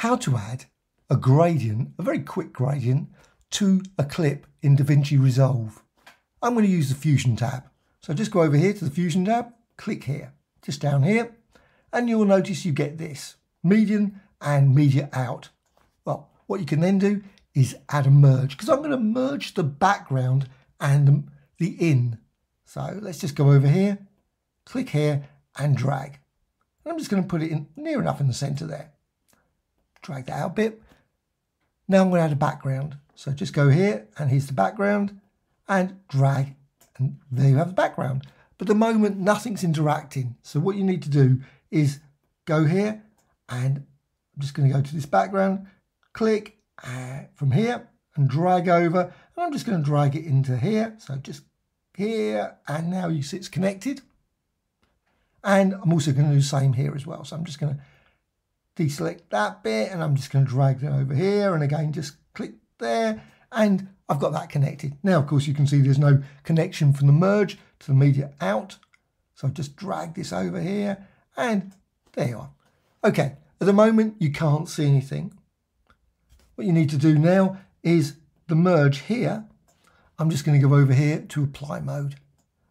how to add a gradient, a very quick gradient, to a clip in DaVinci Resolve. I'm going to use the Fusion tab. So just go over here to the Fusion tab, click here, just down here, and you'll notice you get this, media in and media out. Well, what you can then do is add a merge, because I'm going to merge the background and the in. So let's just go over here, click here and drag. And I'm just going to put it in near enough in the center there. Drag that out a bit. Now I'm going to add a background. So just go here and here's the background and drag and there you have the background. But the moment nothing's interacting. So what you need to do is go here and I'm just going to go to this background, click uh, from here and drag over. And I'm just going to drag it into here. So just here and now you see it's connected. And I'm also going to do the same here as well. So I'm just going to deselect that bit and I'm just going to drag it over here and again just click there and I've got that connected. Now of course you can see there's no connection from the merge to the media out so I've just drag this over here and there you are. Okay at the moment you can't see anything. What you need to do now is the merge here I'm just going to go over here to apply mode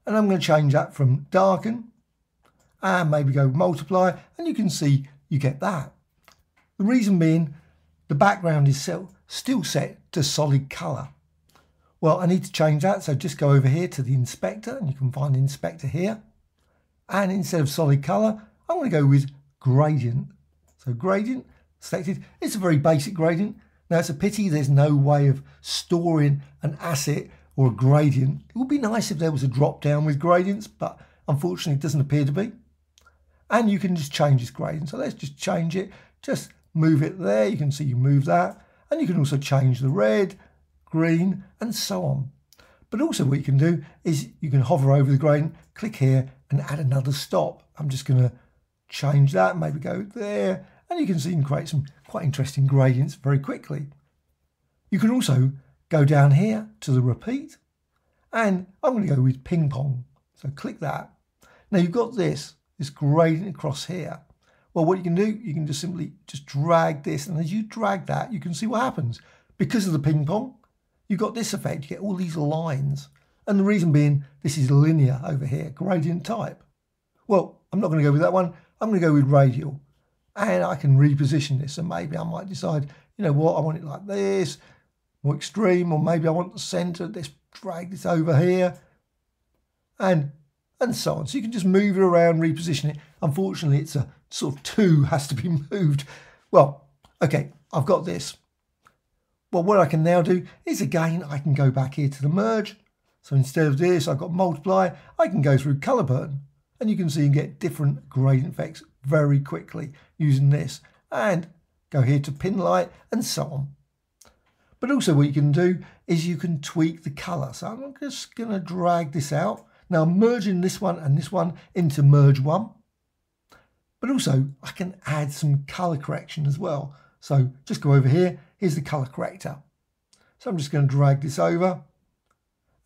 and I'm going to change that from darken and maybe go multiply and you can see you get that. The reason being the background is still set to solid colour. Well, I need to change that, so just go over here to the inspector, and you can find the inspector here. And instead of solid colour, I'm to go with gradient. So gradient selected. It's a very basic gradient. Now, it's a pity there's no way of storing an asset or a gradient. It would be nice if there was a drop down with gradients, but unfortunately it doesn't appear to be and you can just change this gradient. So let's just change it, just move it there. You can see you move that. And you can also change the red, green, and so on. But also what you can do is you can hover over the grain, click here and add another stop. I'm just going to change that, maybe go there. And you can see you can create some quite interesting gradients very quickly. You can also go down here to the repeat and I'm going to go with ping pong. So click that. Now you've got this this gradient across here. Well, what you can do, you can just simply just drag this, and as you drag that, you can see what happens. Because of the ping pong, you've got this effect, you get all these lines. And the reason being, this is linear over here, gradient type. Well, I'm not going to go with that one. I'm going to go with radial. And I can reposition this, and maybe I might decide, you know what, I want it like this, more extreme, or maybe I want the center, let's drag this over here. And and so on. So you can just move it around, reposition it. Unfortunately, it's a sort of two has to be moved. Well, okay, I've got this. Well, what I can now do is again, I can go back here to the merge. So instead of this, I've got multiply. I can go through color burn and you can see and get different gradient effects very quickly using this and go here to pin light and so on. But also what you can do is you can tweak the color. So I'm just going to drag this out now merging this one and this one into merge one. But also I can add some color correction as well. So just go over here. Here's the color corrector. So I'm just going to drag this over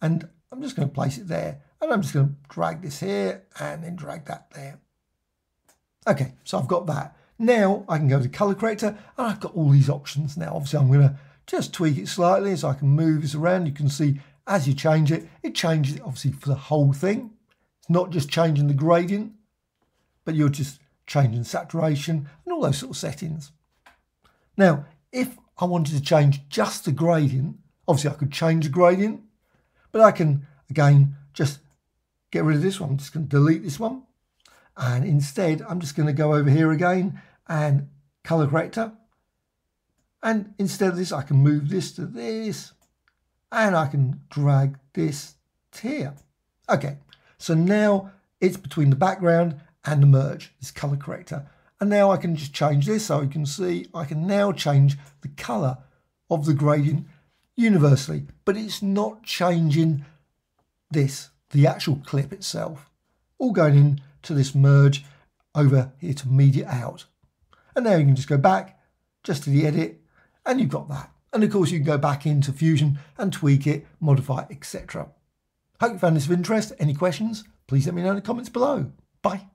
and I'm just going to place it there. And I'm just going to drag this here and then drag that there. Okay, so I've got that. Now I can go to color corrector and I've got all these options. Now obviously I'm going to just tweak it slightly so I can move this around. You can see as you change it, it changes obviously for the whole thing. It's not just changing the gradient, but you're just changing saturation and all those sort of settings. Now, if I wanted to change just the gradient, obviously I could change the gradient, but I can, again, just get rid of this one. I'm just going to delete this one. And instead, I'm just going to go over here again and color corrector. And instead of this, I can move this to this and I can drag this here. Okay, so now it's between the background and merge, this color corrector. And now I can just change this so you can see I can now change the color of the gradient universally, but it's not changing this, the actual clip itself. All going into this merge over here to media out. And now you can just go back just to the edit and you've got that. And of course, you can go back into Fusion and tweak it, modify etc. Hope you found this of interest. Any questions? Please let me know in the comments below. Bye.